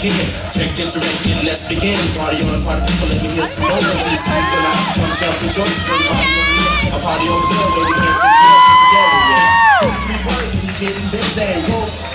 begin. Check it, directed, let's begin. Party on, party people, let me hear some melodies. Hands in eyes, jump, jump, and join us. Party over a party over there, where we dance and dash together. Yeah. Three words when you get in whoa.